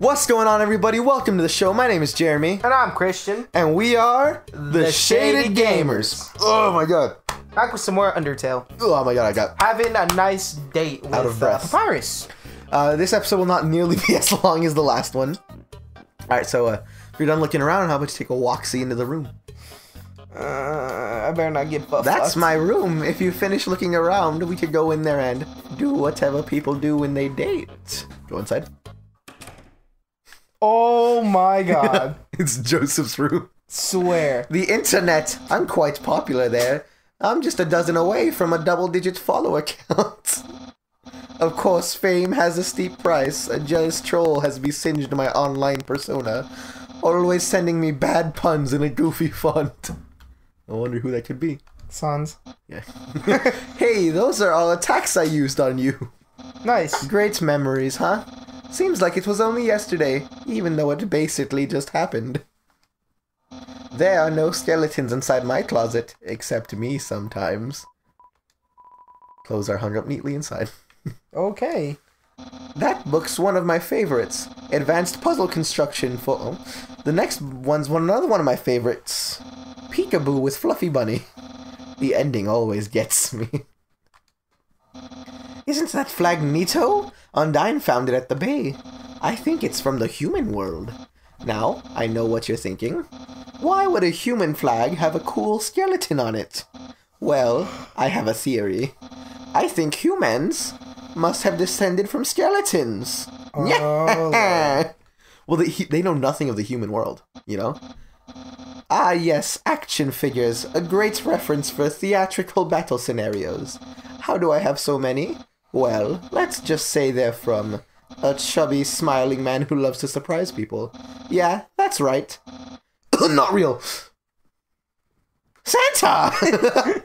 What's going on, everybody? Welcome to the show. My name is Jeremy, And I'm Christian. and we are the, The Shaded, Shaded Gamers. Oh my god. Back with some more Undertale. Oh my god, I got. Having a nice date with Out of uh, breath. Papyrus. Uh, this episode will not nearly be as long as the last one. All right, so uh, if you're done looking around, how about you take a walk see into the room? Uh, I better not get buffed. That's my room. If you finish looking around, we could go in there and do whatever people do when they date. Go inside. Oh my god. It's Joseph's room. Swear. The internet. I'm quite popular there. I'm just a dozen away from a double digit follower count. of course, fame has a steep price. A jealous troll has besinged my online persona, always sending me bad puns in a goofy font. I wonder who that could be. Sans. Yeah. hey, those are all attacks I used on you. Nice. Great memories, huh? Seems like it was only yesterday, even though it basically just happened. There are no skeletons inside my closet, except me sometimes. Clothes are hung up neatly inside. Okay. That book's one of my favorites. Advanced puzzle construction for. Oh, the next one's one another one of my favorites. Peekaboo with Fluffy Bunny. The ending always gets me. Isn't that flag Nito? Undyne found it at the bay. I think it's from the human world. Now, I know what you're thinking. Why would a human flag have a cool skeleton on it? Well, I have a theory. I think humans must have descended from skeletons. Oh. well, they, they know nothing of the human world, you know? Ah, yes, action figures, a great reference for theatrical battle scenarios. How do I have so many? Well, let's just say they're from a chubby, smiling man who loves to surprise people. Yeah, that's right. Not real. Santa!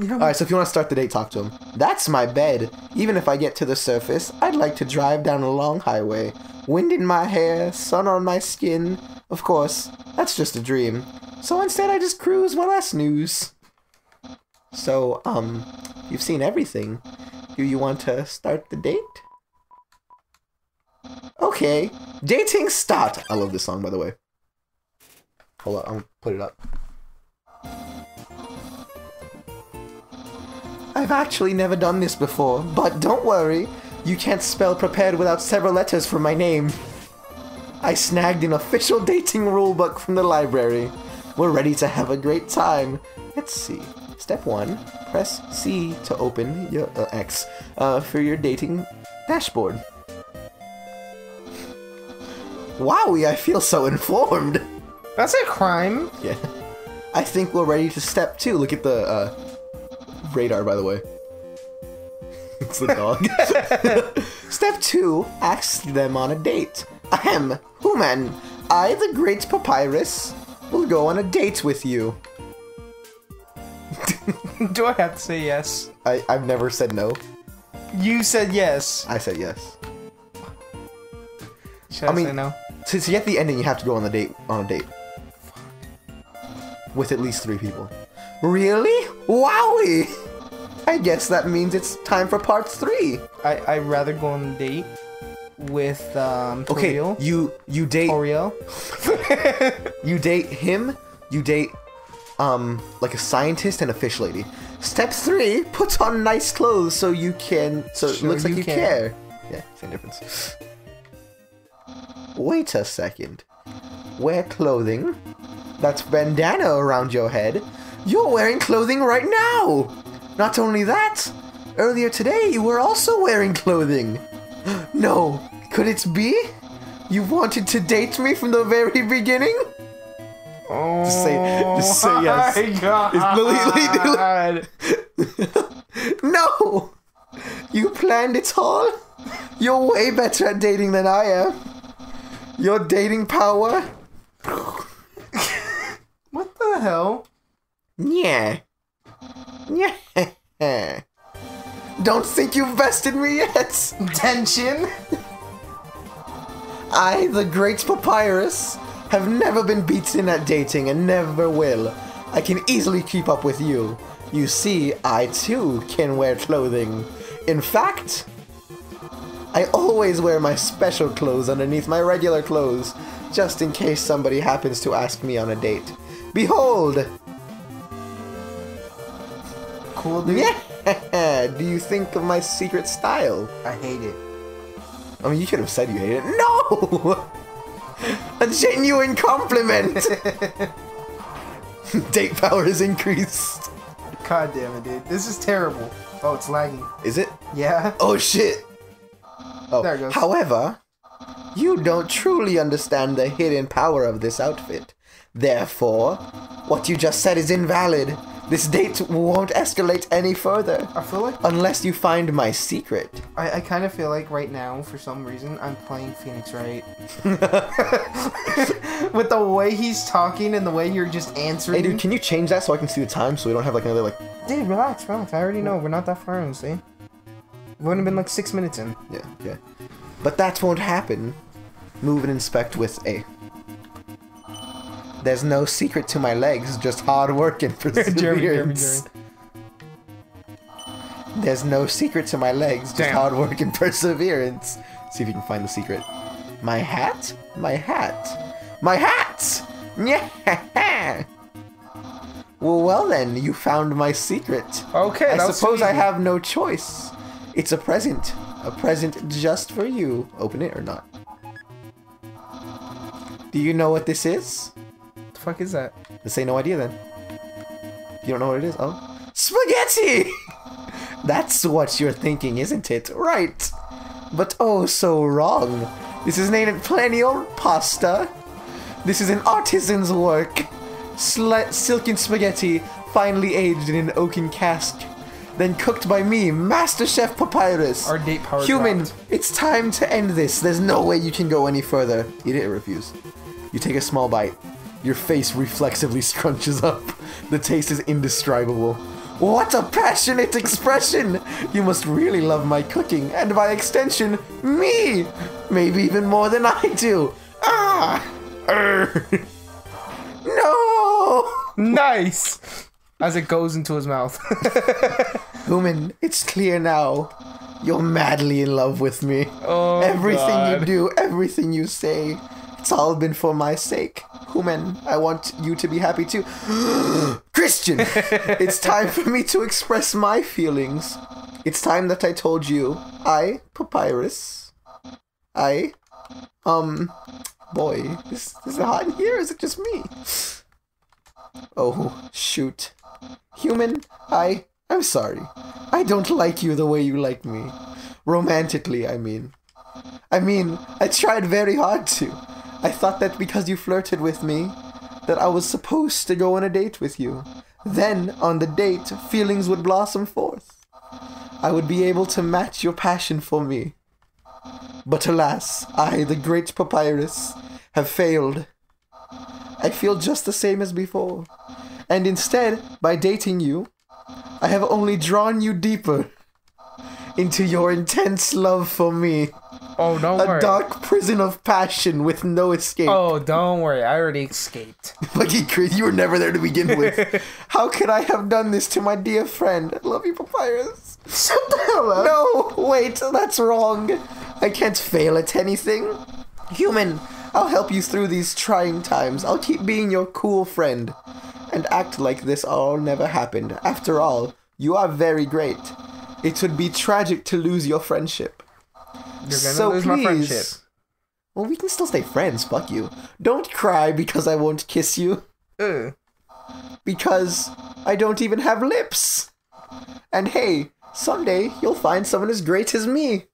Alright, so if you want to start the date, talk to him. That's my bed. Even if I get to the surface, I'd like to drive down a long highway. Wind in my hair, sun on my skin. Of course, that's just a dream. So instead, I just cruise while I snooze. So, um, you've seen everything. Do you want to start the date? Okay, dating start. I love this song, by the way. Hold on, I'm gonna put it up. I've actually never done this before, but don't worry, you can't spell prepared without several letters for my name. I snagged an official dating rulebook from the library. We're ready to have a great time. Let's see. Step one, press C to open your uh, X uh, for your dating dashboard. Wowie, I feel so informed. That's a crime. Yeah. I think we're ready to step two. Look at the uh, radar, by the way. it's the dog. step two, ask them on a date. Ahem, human, I, the great papyrus, will go on a date with you. Do I have to say yes? I, I've never said no. You said yes. I said yes. Should I I, mean- say no? To, to get the ending, you have to go on the date on a date with at least three people. Really? Wowie! I guess that means it's time for part three. I I'd rather go on a date with um Okay, you you date Toriel. you date him. You date um like a scientist and a fish lady. Step three: puts on nice clothes so you can so it looks like you you care. Yeah, same difference. Wait a second. Wear clothing. That's bandana around your head. You're wearing clothing right now. Not only that, earlier today you were also wearing clothing. No, could it be? You wanted to date me from the very beginning? Oh Just say- just say oh yes. My God. It's No! You planned it all? You're way better at dating than I am. Your dating power? what the hell? Yeah. Yeah. Don't think you've bested me yet. Tension. I, the great papyrus, have never been beaten at dating and never will. I can easily keep up with you. You see, I too can wear clothing. In fact, I always wear my special clothes underneath my regular clothes, just in case somebody happens to ask me on a date. Behold! Cool, dude. Yeah! Do you think of my secret style? I hate it. I mean, you could have said you hate it. No! A genuine compliment! Date power is increased. God damn it, dude. This is terrible. Oh, it's lagging. Is it? Yeah. Oh shit! Oh, There it goes. However, you don't truly understand the hidden power of this outfit. Therefore, what you just said is invalid. This date won't escalate any further I feel like unless you find my secret. I, I kind of feel like right now, for some reason, I'm playing Phoenix Wright. With the way he's talking and the way you're just answering. Hey, dude, can you change that so I can see the time so we don't have like another like Dude, relax, relax. I already know. We're not that far in, see? We've only been like six minutes in. yeah yeah. But that won't happen. Move and inspect with A. There's no secret to my legs, just hard work and perseverance. Jeremy, Jeremy, Jeremy. There's no secret to my legs, just Damn. hard work and perseverance. See if you can find the secret. My hat? My hat. My hat! Yeah! Well, well then, you found my secret. Okay, I suppose I have no choice. It's a present. A present just for you. Open it or not. Do you know what this is? What the fuck is that? Let's say no idea then. You don't know what it is? Oh. Spaghetti! That's what you're thinking, isn't it? Right. But oh, so wrong. This is named Plenial Pasta. This is an artisan's work. Sli- silken spaghetti, finely aged in an oaken cask. Then cooked by me, Master Chef Papyrus. Our date power Human, dropped. it's time to end this. There's no way you can go any further. Eat it or refuse. You take a small bite. Your face reflexively scrunches up. The taste is indescribable. What a passionate expression! You must really love my cooking, and by extension, me! Maybe even more than I do. Ah! No! Nice! As it goes into his mouth. Human, it's clear now. You're madly in love with me. Oh, everything you do, everything you say, it's all been for my sake. Human, I want you to be happy too. Christian, it's time for me to express my feelings. It's time that I told you, I, Papyrus, I, um, boy, is, is it hot in here? Is it just me? Oh, shoot. Human, I, I'm sorry. I don't like you the way you like me. Romantically, I mean. I mean, I tried very hard to. I thought that because you flirted with me, that I was supposed to go on a date with you. Then, on the date, feelings would blossom forth. I would be able to match your passion for me. But alas, I, the great papyrus, have failed. I feel just the same as before. And instead, by dating you, I have only drawn you deeper into your intense love for me. Oh, don't A worry. dark prison of passion with no escape. Oh, don't worry. I already escaped. Fucking crazy. You were never there to begin with. How could I have done this to my dear friend? I love you, Papyrus. Shut the hell up. No, wait, that's wrong. I can't fail at anything. Human, I'll help you through these trying times. I'll keep being your cool friend. And act like this all never happened. After all, you are very great. It would be tragic to lose your friendship. You're gonna so lose please. my friendship. Well, we can still stay friends, fuck you. Don't cry because I won't kiss you. Ugh. Because I don't even have lips. And hey, someday you'll find someone as great as me.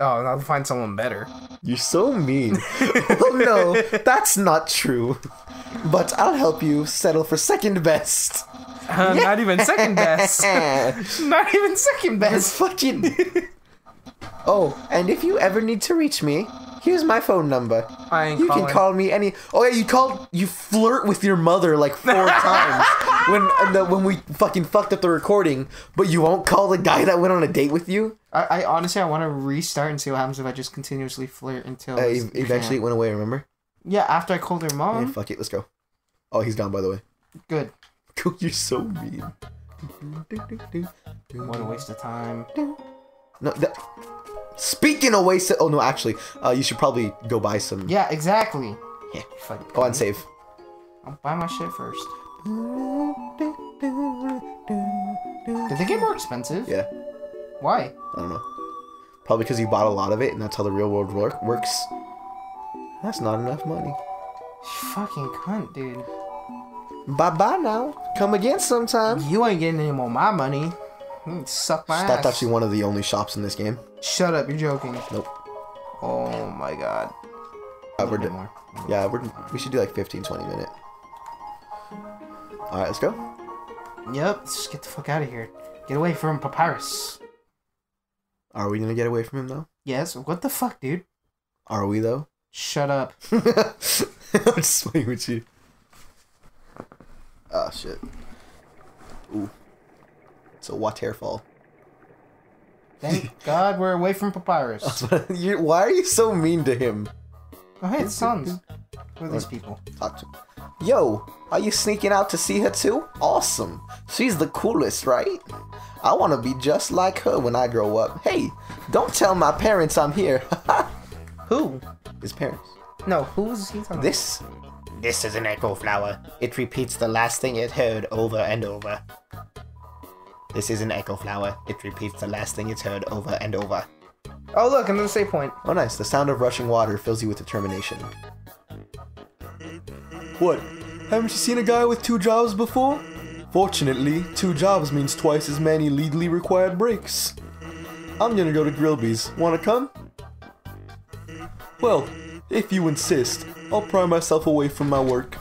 Oh, and I'll find someone better. You're so mean. well, no, that's not true. But I'll help you settle for second best. Uh, Not even second best. Not even second best. fucking. Oh, and if you ever need to reach me, here's my phone number. I ain't You calling. can call me any. Oh yeah, you called. You flirt with your mother like four times when the, when we fucking fucked up the recording, but you won't call the guy that went on a date with you. I, I honestly, I want to restart and see what happens if I just continuously flirt until. Uh, eventually, it went away. Remember? Yeah, after I called her mom. fuck it. Let's go. Oh, he's gone. By the way. Good. You're so mean. What a waste of time. No, that. Speaking of wasted. Oh no, actually, uh, you should probably go buy some. Yeah, exactly. Yeah. Go on, save. I'll buy my shit first. Did they get more expensive? Yeah, Why? I don't know. Probably because you bought a lot of it, and that's how the real world work works. That's not enough money. Fucking cunt, dude. Bye bye now. Come again sometime. You ain't getting any more of my money. Can suck my That's ass. actually one of the only shops in this game. Shut up, you're joking. Nope. Oh my god. Uh, we're more. yeah, we're, we should do like 15, 20 minute. All right, let's go. Yep, let's just get the fuck out of here. Get away from Papyrus. Are we gonna get away from him though? Yes, what the fuck, dude? Are we though? Shut up. I'm just playing with you. Oh shit. Ooh. A waterfall. Thank God we're away from Papyrus. you, why are you so mean to him? Oh, hey, it's Sans. Who are these people? Talk to him. Yo, are you sneaking out to see her too? Awesome. She's the coolest, right? I want to be just like her when I grow up. Hey, don't tell my parents I'm here. Who? His parents. No, who's he talking This This is an echo flower. It repeats the last thing it heard over and over. This is an echo flower. It repeats the last thing it's heard over and over. Oh, look, another save point. Oh, nice. The sound of rushing water fills you with determination. What? Haven't you seen a guy with two jobs before? Fortunately, two jobs means twice as many legally required breaks. I'm gonna go to Grillby's. Wanna come? Well, if you insist, I'll pry myself away from my work.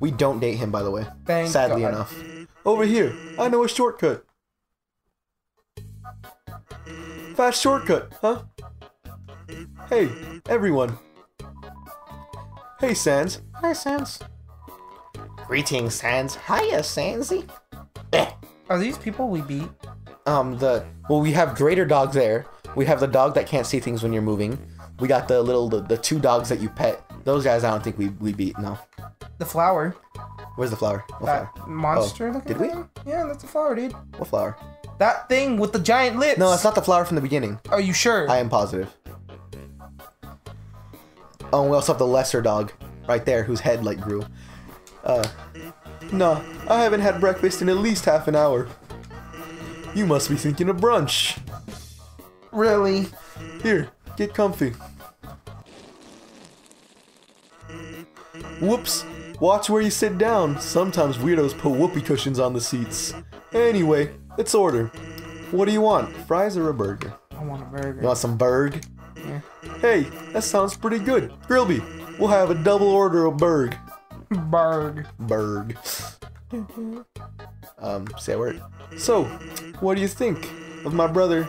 We don't date him, by the way. Thank Sadly God. enough. Over here, I know a shortcut. Fast shortcut, huh? Hey, everyone. Hey, Sans. Hi, Sans. Greetings, Sans. Hiya, Sansy. Are these people we beat? Um, the well, we have greater dogs there. We have the dog that can't see things when you're moving. We got the little the, the two dogs that you pet. Those guys, I don't think we we beat. No. The flower. Where's the flower? What That flower? monster Oh, looking did we? thing? Yeah, that's a flower, dude. What flower? That thing with the giant lips. No, it's not the flower from the beginning. Are you sure? I am positive. Oh, and we also have the lesser dog right there, whose head like grew. Uh, no, I haven't had breakfast in at least half an hour. You must be thinking of brunch. really? Here, get comfy. Whoops. Watch where you sit down. Sometimes weirdos put whoopee cushions on the seats. Anyway, let's order. What do you want? Fries or a burger? I want a burger. You want some burg? Yeah. Hey, that sounds pretty good. Grillby, we'll have a double order of burg. Burg. Burg. um, say a word. So, what do you think of my brother?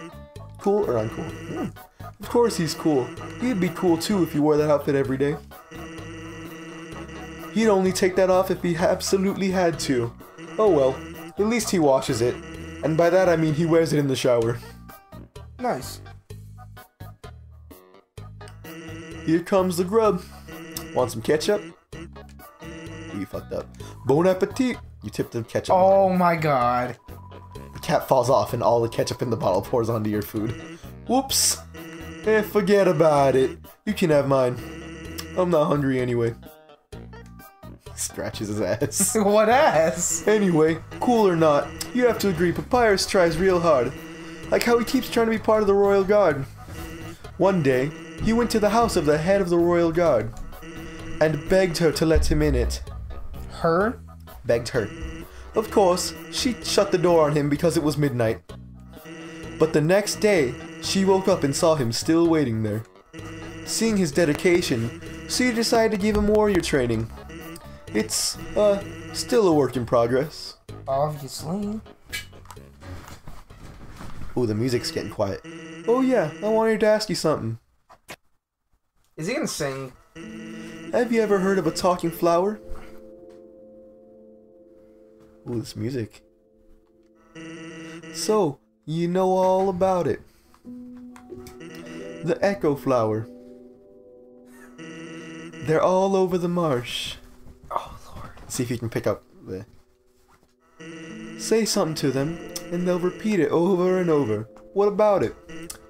Cool or uncool? Hmm. Of course he's cool. He'd be cool too if he wore that outfit every day. He'd only take that off if he absolutely had to. Oh well, at least he washes it. And by that I mean he wears it in the shower. Nice. Here comes the grub. Want some ketchup? You fucked up. Bon appetit! You tipped the ketchup. Oh my god. The cap falls off and all the ketchup in the bottle pours onto your food. Whoops! Eh, forget about it. You can have mine. I'm not hungry anyway. Scratches his ass. what ass? Anyway, cool or not, you have to agree Papyrus tries real hard. Like how he keeps trying to be part of the Royal Guard. One day, he went to the house of the head of the Royal Guard and begged her to let him in it. Her? Begged her. Of course, she shut the door on him because it was midnight. But the next day, she woke up and saw him still waiting there. Seeing his dedication, she decided to give him warrior training. It's, uh, still a work in progress. Obviously. Ooh, the music's getting quiet. Oh yeah, I wanted to ask you something. Is he gonna sing? Have you ever heard of a talking flower? Ooh, this music. So, you know all about it. The echo flower. They're all over the marsh. See if you can pick up the. Say something to them, and they'll repeat it over and over. What about it?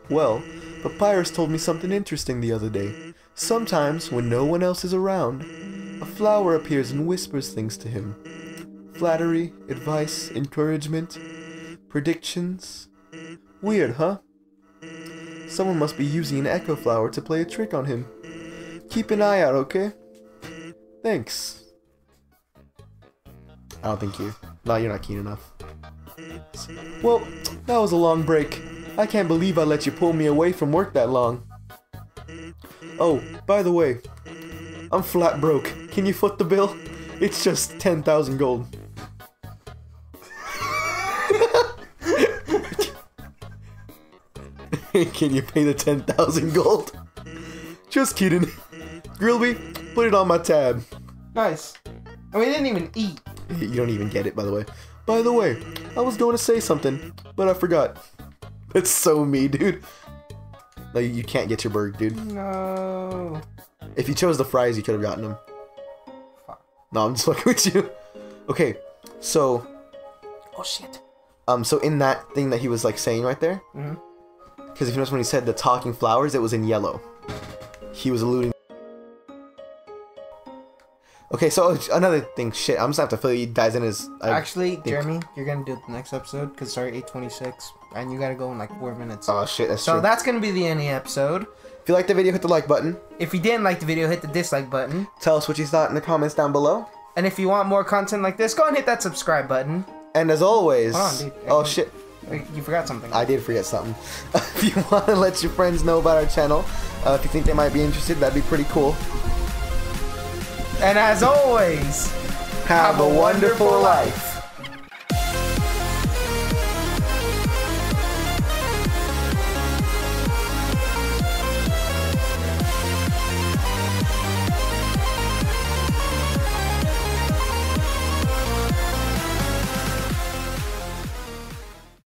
Well, Papyrus told me something interesting the other day. Sometimes, when no one else is around, a flower appears and whispers things to him. Flattery, advice, encouragement, predictions. Weird, huh? Someone must be using an echo flower to play a trick on him. Keep an eye out, okay? Thanks. I don't think you. No, you're not keen enough. Well, that was a long break. I can't believe I let you pull me away from work that long. Oh, by the way, I'm flat broke. Can you foot the bill? It's just 10,000 gold. Can you pay the 10,000 gold? Just kidding. Grillby, put it on my tab. Nice. And we didn't even eat. You don't even get it, by the way. By the way, I was going to say something, but I forgot. That's so me, dude. No, you can't get your burger, dude. No. If you chose the fries, you could have gotten them. Fuck. No, I'm just fucking with you. Okay, so, Oh shit. um, so in that thing that he was like saying right there, Mm-hmm. because if you notice when he said the talking flowers, it was in yellow. He was alluding. Okay, so another thing, shit, I'm just gonna have to fill you guys in as. I, Actually, Jeremy, you're gonna do it the next episode because sorry, 826, and you gotta go in like four minutes. oh shit, that's so true. that's gonna be the end of the episode. if you liked the video, hit the like button. If you didn't like the video, hit the dislike button. Tell us what you thought in the comments down below. And if you want more content like this, go and hit that subscribe button. And as always, Hold on, dude. oh shit, You forgot something. I did forget something. if you want to let your friends know about our channel, uh, if you think they might be interested, that'd be pretty cool. And as always, Have, a wonderful life.